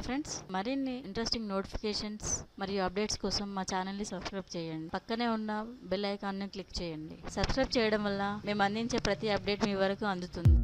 Friends మరిన్ని interesting notifications మరియు updates కోసం మా ఛానల్ని సబ్స్క్రైబ్ చేయండి. పక్కనే ఉన్న బెల్ ఐకాన్ని క్లిక్ చేయండి. సబ్స్క్రైబ్ చేయడం వల్ల మేము అందించే ప్రతి అప్డేట్ మీ వరకు అందుతుంది.